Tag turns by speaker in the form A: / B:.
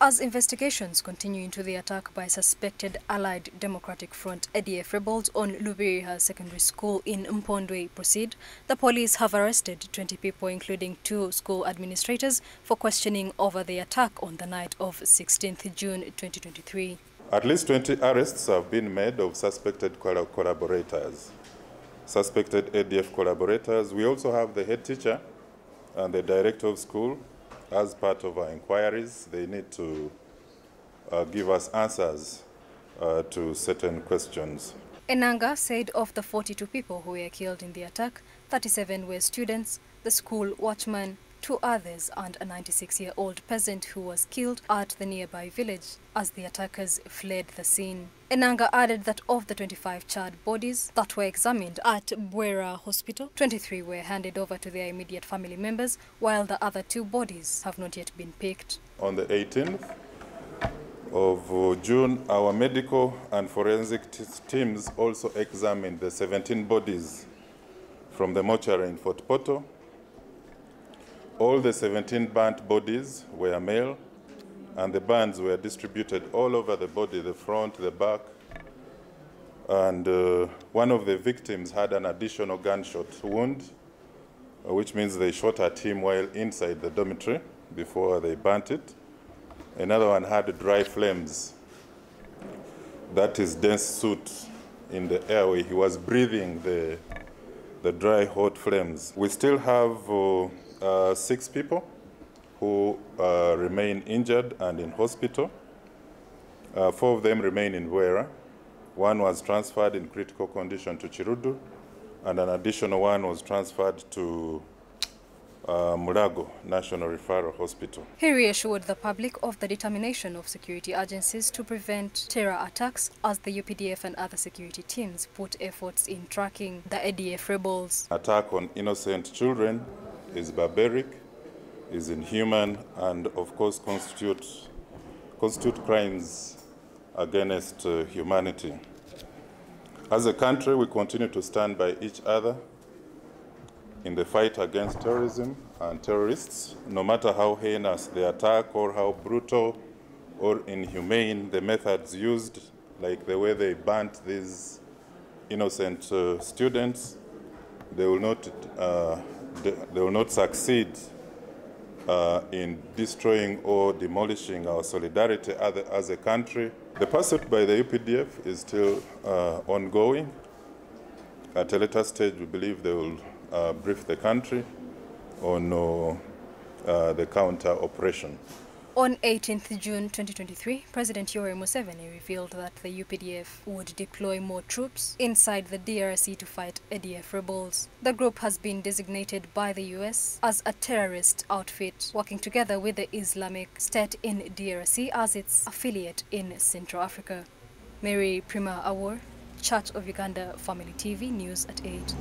A: As investigations continue into the attack by suspected Allied Democratic Front ADF rebels on Lhubiriha Secondary School in Mpondwe proceed, the police have arrested 20 people including two school administrators for questioning over the attack on the night of 16th June 2023.
B: At least 20 arrests have been made of suspected collaborators. Suspected ADF collaborators. We also have the head teacher and the director of school as part of our inquiries. They need to uh, give us answers uh, to certain questions.
A: Enanga said of the 42 people who were killed in the attack, 37 were students, the school watchman, two others, and a 96-year-old peasant who was killed at the nearby village as the attackers fled the scene. Enanga added that of the 25 charred bodies that were examined at Bwera Hospital, 23 were handed over to their immediate family members, while the other two bodies have not yet been picked.
B: On the 18th of uh, June, our medical and forensic teams also examined the 17 bodies from the mortuary in Fort Portal. All the 17 burnt bodies were male, and the burns were distributed all over the body the front, the back. And uh, one of the victims had an additional gunshot wound, uh, which means they shot at him while inside the dormitory before they burnt it. Another one had dry flames. That is dense soot in the airway. He was breathing the, the dry, hot flames. We still have uh, uh, six people who uh, remain injured and in hospital. Uh, four of them remain in Bwera. One was transferred in critical condition to Kiruddu, and an additional one was transferred to uh, Mulago National Referral Hospital.
A: He reassured the public of the determination of security agencies to prevent terror attacks as the UPDF and other security teams put efforts in tracking the ADF rebels.
B: Attack on innocent children is barbaric, is inhuman, and of course constitute, constitute crimes against uh, humanity. As a country, we continue to stand by each other in the fight against terrorism and terrorists, no matter how heinous the attack or how brutal or inhumane the methods used, like the way they burnt these innocent uh, students, they will not, uh, they, they will not succeed uh, in destroying or demolishing our solidarity as a, country. The pursuit by the UPDF is still uh, ongoing. At a later stage, we believe they will uh, brief the country on uh, the counter operation.
A: On 18th June 2023, President Yoweri Museveni revealed that the UPDF would deploy more troops inside the DRC to fight ADF rebels. The group has been designated by the US as a terrorist outfit, working together with the Islamic State in DRC as its affiliate in Central Africa. Mary Prima Awor, Church of Uganda Family TV, News at 8.